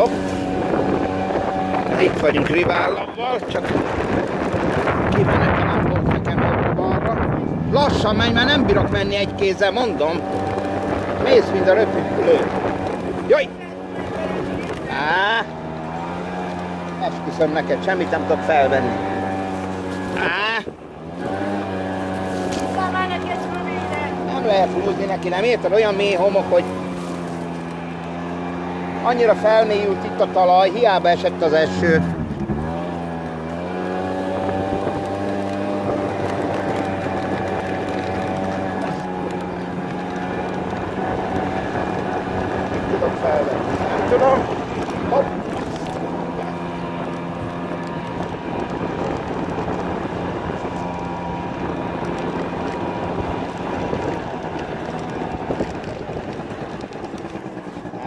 Hopp. Itt vagyunk Rivállammal, csak kimenete nem volt nekem jobbra Lassan menj, mert nem bírok menni egy kézzel, mondom. Mész, mint a röpülő. Jaj! Á! Esküszöm neked, semmit nem tudok felvenni. Á! Nem lehet húzni neki, nem érted? Olyan mély homok, hogy annyira felmélyült itt a talaj, hiába esett az eső. Tudok felvenni, nem tudom. Hopp.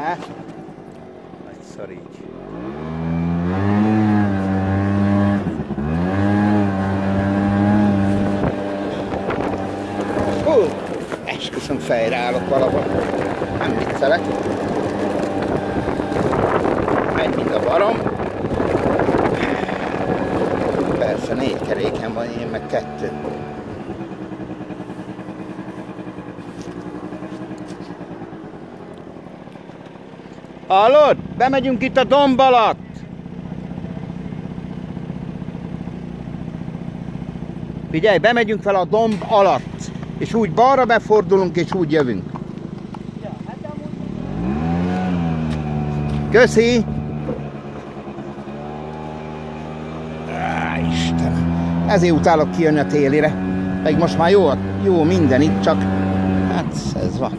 Á, Nagyszor így. Hú, esküszöm fejre állok valahol. Nem viccelek. Megy, mint a barom. Persze, négy keréken van, én meg kettő. Hallod? Bemegyünk itt a domb alatt. Figyelj, bemegyünk fel a domb alatt. És úgy balra befordulunk, és úgy jövünk. Köszi! Á, Istenem! Ezért utálok kijönni a télire. Meg most már jó, jó minden itt, csak hát ez van.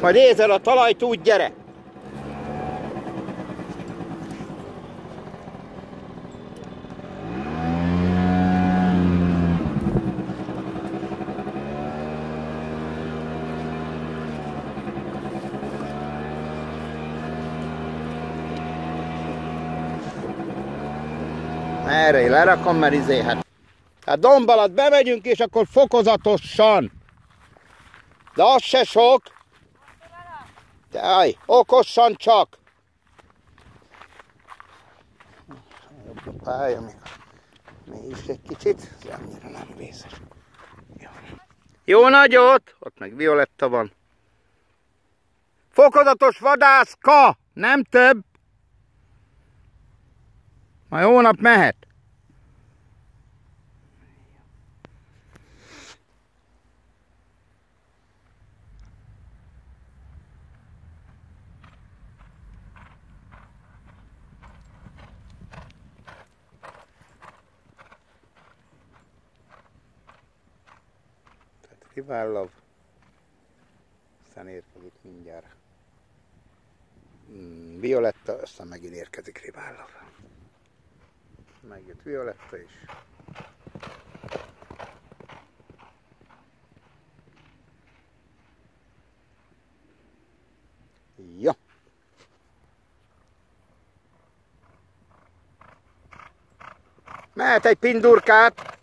Majd ézel a talajt úgy, gyere! Erre lerakom, mert izé, hát... Hát domb alatt bemegyünk, és akkor fokozatosan. De az se sok. Jaj, okosan csak. Jobb a pálya, még mi is egy kicsit, de annyira nem vészes. Jó. Jó nagyot! Ott meg Violetta van. Fokozatos vadászka! Nem több! Majd hónap mehet. Tehát kivállav. Aztán érkezik mindjárt. Mm, Violetta, aztán megint érkezik Rivállav. Megjött Violetta is. Ja. Mehet egy pindurkát.